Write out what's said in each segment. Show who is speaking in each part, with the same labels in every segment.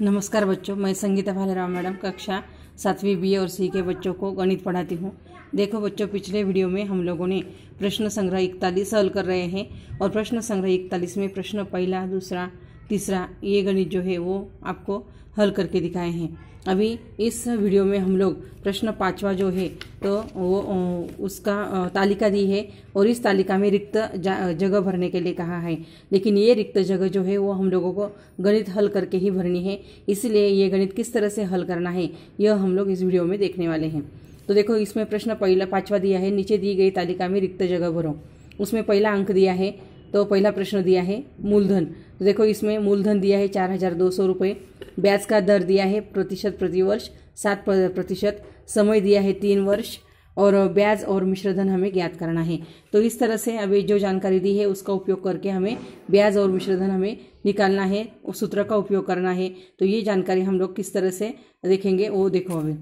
Speaker 1: नमस्कार बच्चों, मैं संगीता भालेराव, मैडम, कक्षा सातवीं बी और सी के बच्चों को गणित पढ़ाती हूँ। देखो बच्चों, पिछले वीडियो में हम लोगों ने प्रश्न संग्रह इकतालीस हल कर रहे हैं और प्रश्न संग्रह इकतालीस में प्रश्न पहला, दूसरा तीसरा ये गणित जो है वो आपको हल करके दिखाए हैं। अभी इस वीडियो में हम लोग प्रश्न पांचवा जो है तो वो उसका तालिका दी है और इस तालिका में रिक्त जगह भरने के लिए कहा है। लेकिन ये रिक्त जगह जो है वो हम लोगों को गणित हल करके ही भरनी है। इसलिए ये गणित किस तरह से हल करना है, यह हम लोग इस वीडियो में देखने वाले हैं। तो देखो, इसमें प्रश्न पहला, पांचवा दिया है, नीचे दी गई तालिका में रिक्त जगह भरो। उसमें पहला अंक दिया है तो पहला प्रश्न दिया है मूलधन। तो देखो, इसमें मूलधन दिया है चार हज़ार दो सौ रुपये। ब्याज का दर दिया है प्रतिशत प्रतिवर्ष सात प्रतिशत। समय दिया है तीन वर्ष, और ब्याज और मिश्रधन हमें ज्ञात करना है। तो इस तरह से अभी जो जानकारी दी है, उसका उपयोग करके हमें ब्याज और मिश्रधन हमें निकालना है सूत्र का उपयोग करना है। तो ये जानकारी हम लोग किस तरह से देखेंगे, वो देखो अभी।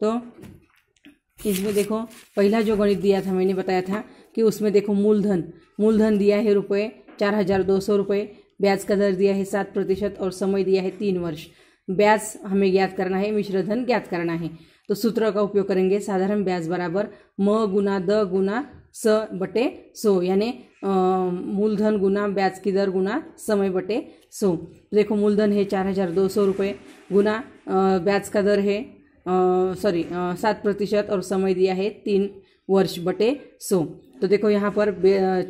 Speaker 1: तो इसमें देखो, पहला जो गणित दिया था, मैंने बताया था कि उसमें देखो मूलधन मूलधन दिया है रुपये चार हज़ार दो सौ रुपये ब्याज का दर दिया है सात प्रतिशत और समय दिया है तीन वर्ष। ब्याज हमें ज्ञात करना है, मिश्रधन ज्ञात करना है। तो सूत्र का उपयोग करेंगे, साधारण ब्याज बराबर म गुना द गुना स बटे सो, यानी मूलधन गुना ब्याज की दर गुना समय बटे सो। देखो, मूलधन है चार हज़ार दो सौ रुपये गुना ब्याज का दर है सॉरी सात प्रतिशत और समय दिया है तीन वर्ष बटे सो। तो देखो यहाँ पर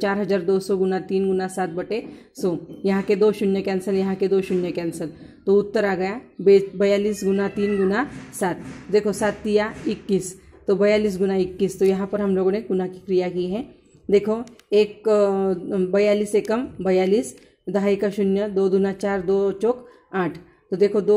Speaker 1: चार हज़ार दो सौ गुना तीन गुना सात बटे सो। यहाँ के दो शून्य कैंसिल यहाँ के दो शून्य कैंसिल तो उत्तर आ गया बयालीस गुना तीन गुना सात। देखो सात तिया इक्कीस तो बयालीस गुना इक्कीस तो यहाँ पर हम लोगों ने गुना की क्रिया की है। देखो, एक बयालीस एकम, बयालीस, दहाई का शून्य, दो दुना चार, दो चौक आठ। तो देखो दो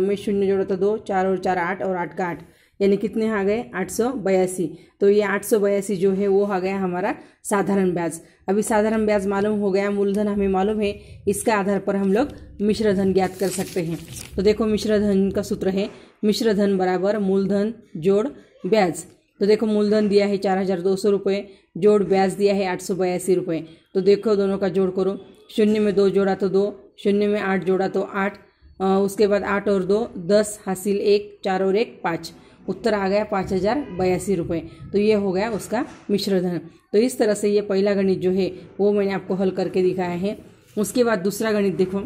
Speaker 1: में शून्य जोड़ो तो दो, चार और चार आठ और आठ का आठ। यानी कितने आ गए? आठ सौ बयासी। तो ये आठ सौ बयासी जो है, वो आ गया हमारा साधारण ब्याज। अभी साधारण ब्याज मालूम हो गया, मूलधन हमें मालूम है, इसके आधार पर हम लोग मिश्रधन ज्ञात कर सकते हैं। तो देखो मिश्रधन का सूत्र है, मिश्रधन बराबर मूलधन जोड़ ब्याज। तो देखो मूलधन दिया है चार हज़ार दो सौ रुपये, जोड़ ब्याज दिया है आठ सौ बयासी रुपये। तो देखो दोनों का जोड़ करो। शून्य में दो जोड़ा तो दो, शून्य में आठ जोड़ा तो आठ उसके बाद आठ और दो, दस हासिल एक, चार और एक, पाँच। उत्तर आ गया पाँच हज़ार बयासी रुपये तो ये हो गया उसका मिश्रधन तो इस तरह से ये पहला गणित जो है, वो मैंने आपको हल करके दिखाया है। उसके बाद दूसरा गणित देखो।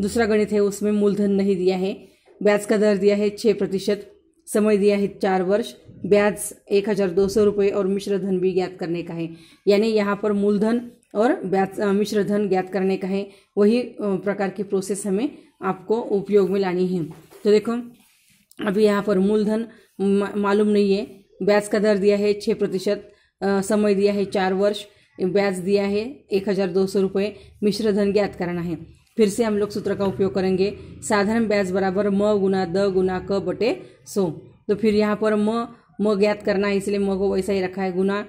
Speaker 1: दूसरा गणित है, उसमें मूलधन नहीं दिया है। ब्याज का दर दिया है छः प्रतिशत। समय दिया है चार वर्ष, ब्याज एक हज़ार दो सौ रुपये और मिश्रधन भी ज्ञात करने का है। यानी यहाँ पर मूलधन और ब्याज मिश्र धन ज्ञात करने का है। वही प्रकार की प्रोसेस हमें आपको उपयोग में लानी है। तो देखो, अभी यहाँ पर मूलधन मालूम नहीं है। ब्याज का दर दिया है छः प्रतिशत समय दिया है चार वर्ष, ब्याज दिया है एक हज़ार दो सौ रुपये, मिश्र धन ज्ञात करना है। फिर से हम लोग सूत्र का उपयोग करेंगे। साधारण ब्याज बराबर म गुना द गुना क बटे सो। तो फिर यहाँ पर म म ज्ञात करना है इसलिए म को वैसा ही रखा है गुना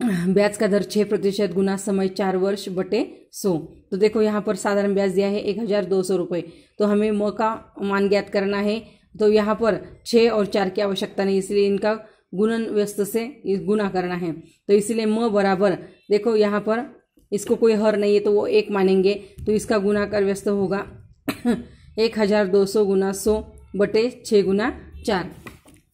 Speaker 1: ब्याज का दर छः प्रतिशत गुना समय चार वर्ष बटे सो। तो देखो यहाँ पर साधारण ब्याज दिया है एक हज़ार दो सौ रुपये तो हमें म का मान ज्ञात करना है। तो यहाँ पर छः और चार की आवश्यकता नहीं, इसलिए इनका गुणन व्यस्त से गुना करना है। तो इसलिए म बराबर, देखो यहाँ पर इसको कोई हर नहीं है तो वो एक मानेंगे। तो इसका गुना कर व्यस्त होगा। एक हज़ार दो सौ गुना सौ बटे छः गुना चार।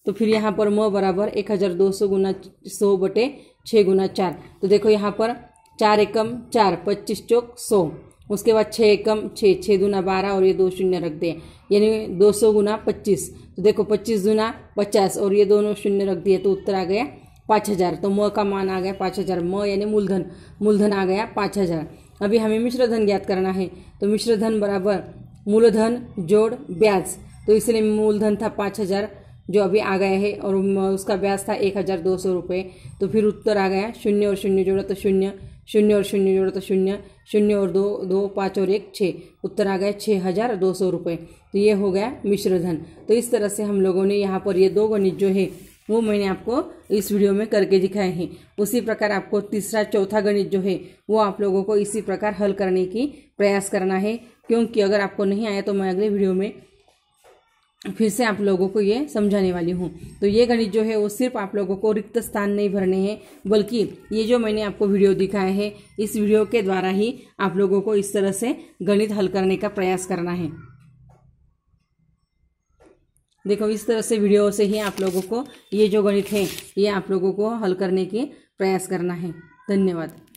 Speaker 1: तो फिर यहाँ पर म बराबर एक हज़ार दो सौ गुना सौ बटे छः गुना चार। तो देखो यहाँ पर चार एकम चार, पच्चीस चौक सौ। उसके बाद छः एकम छः छः दूना बारह और ये दो शून्य रख दें। यानी दो सौ गुना पच्चीस। तो देखो पच्चीस दूना पचास और ये दोनों शून्य रख दिए तो उत्तर आ गया पाँच हज़ार। तो म का मान आ गया पाँच हज़ार। म यानी मूलधन। मूलधन आ गया पाँच हज़ार। अभी हमें मिश्रधन ज्ञात करना है। तो मिश्र धन बराबर मूलधन जोड़ ब्याज। तो इसलिए मूलधन था पाँच हज़ार, जो अभी आ गया है, और उसका ब्याज था एक हज़ार दो सौ रुपये तो फिर उत्तर आ गया शून्य और शून्य जोड़ा तो शून्य शून्य और शून्य जोड़ा तो शून्य शून्य और दो दो, पाँच और एक, छः। उत्तर आ गया छः हज़ार दो सौ रुपये तो ये हो गया मिश्रधन। तो इस तरह से हम लोगों ने यहाँ पर ये दो गणित जो है वो मैंने आपको इस वीडियो में करके दिखाए हैं। उसी प्रकार आपको तीसरा, चौथा गणित जो है, वो आप लोगों को इसी प्रकार हल करने की प्रयास करना है। क्योंकि अगर आपको नहीं आया तो मैं अगले वीडियो में फिर से आप लोगों को ये समझाने वाली हूँ। तो ये गणित जो है, वो सिर्फ़ आप लोगों को रिक्त स्थान नहीं भरने हैं, बल्कि ये जो मैंने आपको वीडियो दिखाया है, इस वीडियो के द्वारा ही आप लोगों को इस तरह से गणित हल करने का प्रयास करना है। देखो, इस तरह से वीडियो से ही आप लोगों को ये जो गणित है, ये आप लोगों को हल करने के प्रयास करना है। धन्यवाद।